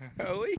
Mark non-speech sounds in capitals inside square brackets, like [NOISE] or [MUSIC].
[LAUGHS] Howie